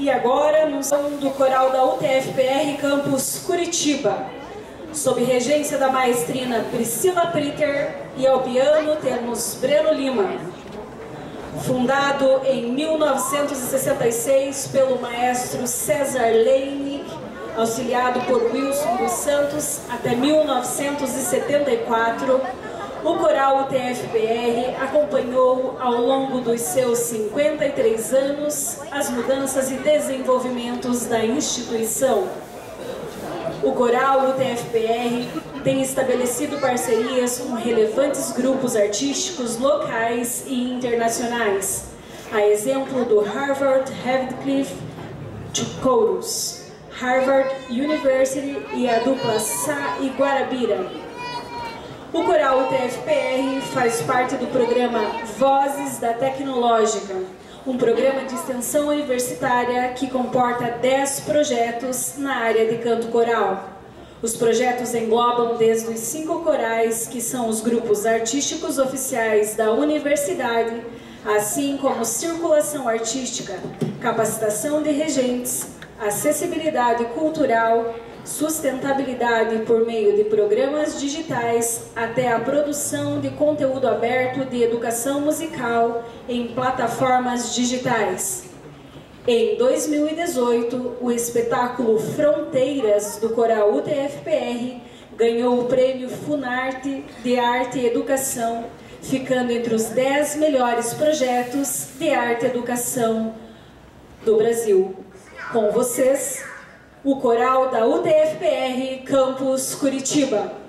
E agora, no som do coral da UTFPR Campus Curitiba, sob regência da maestrina Priscila Pritter e ao piano temos Breno Lima. Fundado em 1966 pelo maestro César Leine, auxiliado por Wilson dos Santos até 1974, o coral UTFPR acompanhou ao longo dos seus 53 anos as mudanças e desenvolvimentos da instituição. O coral UTFPR tem estabelecido parcerias com relevantes grupos artísticos locais e internacionais, a exemplo do Harvard Radcliffe Chorus, Harvard University e a dupla Sá e Guarabira, o Coral UTFPR faz parte do programa Vozes da Tecnológica, um programa de extensão universitária que comporta 10 projetos na área de canto coral. Os projetos englobam desde os cinco corais, que são os grupos artísticos oficiais da universidade, assim como circulação artística, capacitação de regentes, acessibilidade cultural, sustentabilidade por meio de programas digitais até a produção de conteúdo aberto de educação musical em plataformas digitais. Em 2018, o espetáculo Fronteiras do Coral UTFPR ganhou o prêmio Funarte de Arte e Educação, ficando entre os 10 melhores projetos de arte e educação do Brasil. Com vocês, o coral da UTFPR Campus Curitiba.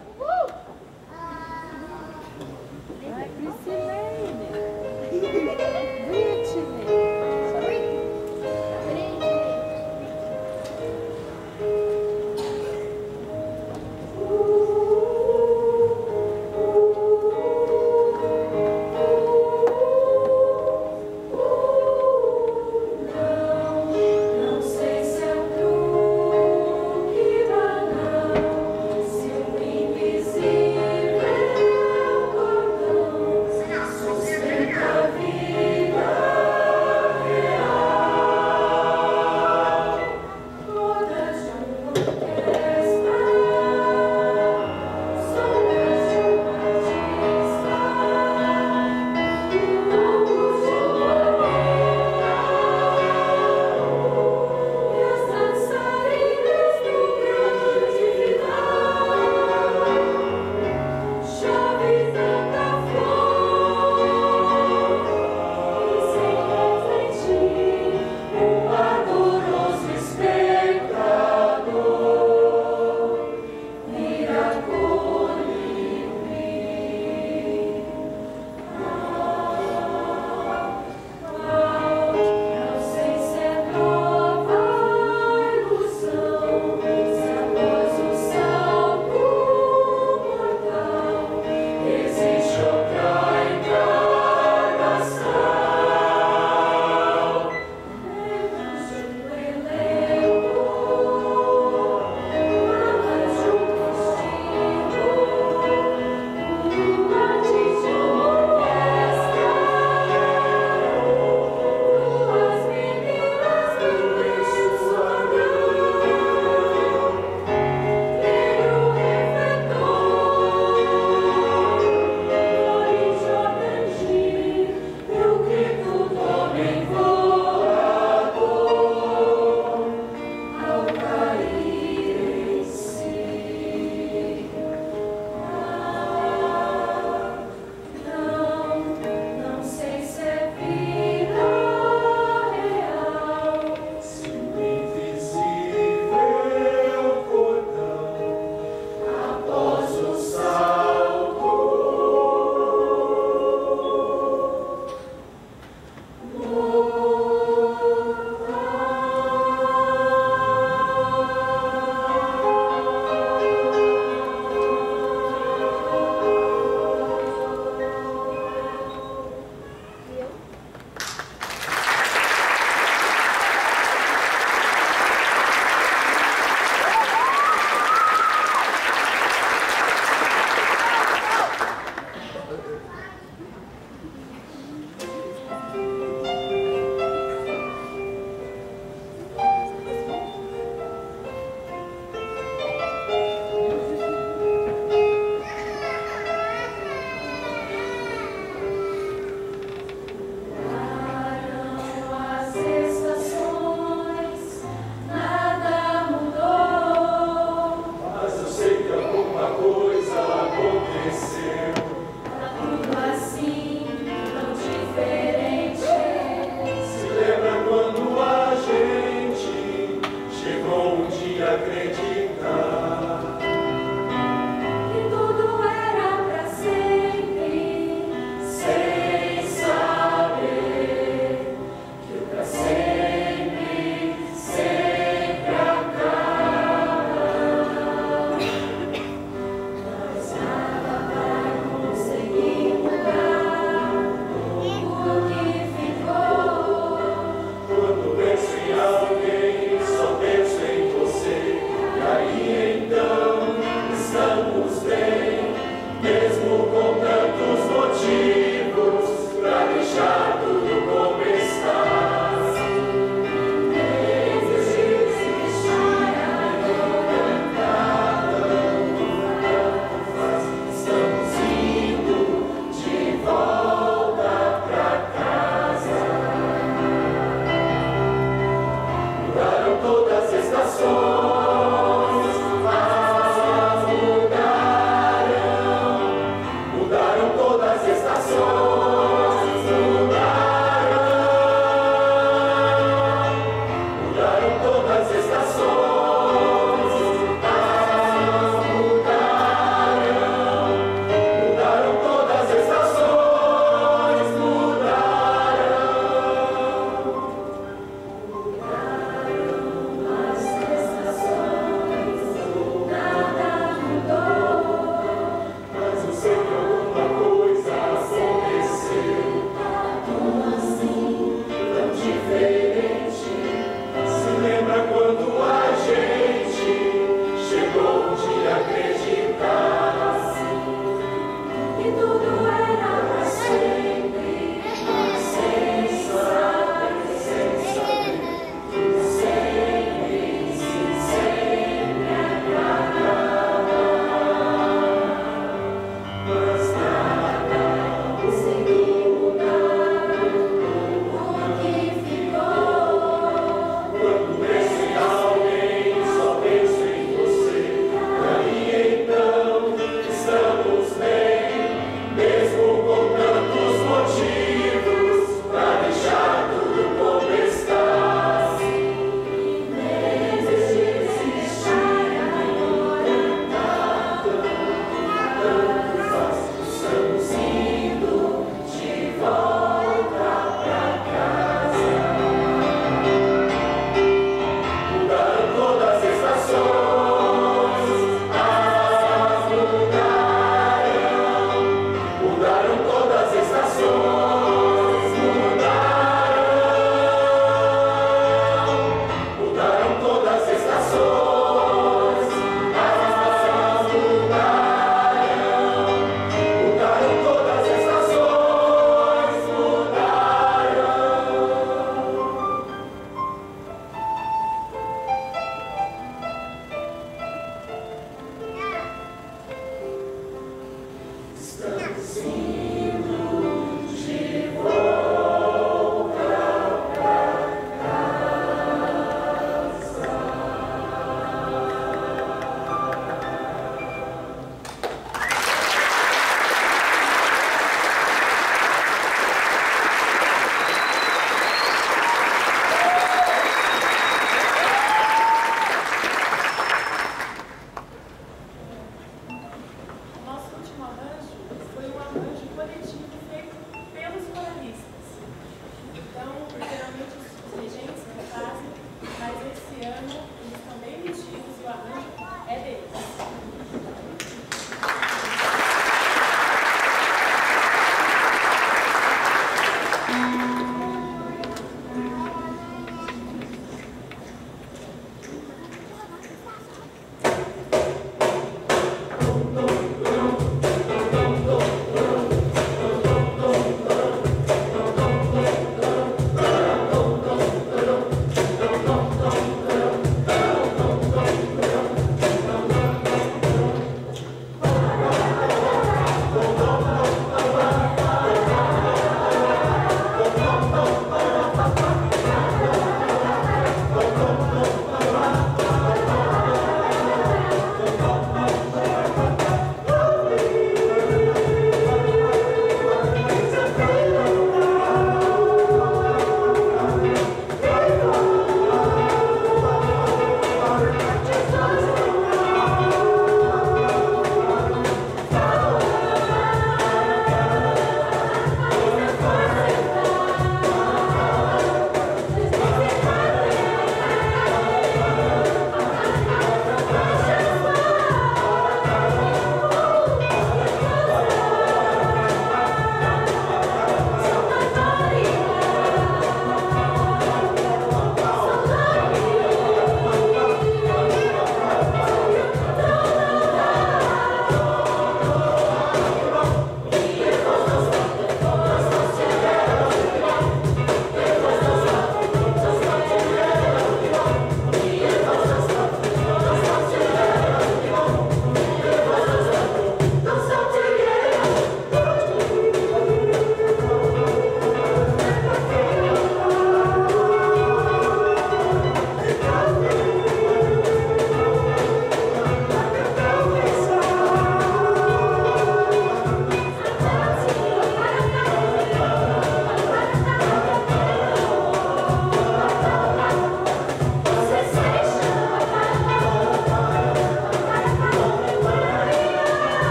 último arranjo foi um arranjo coletivo.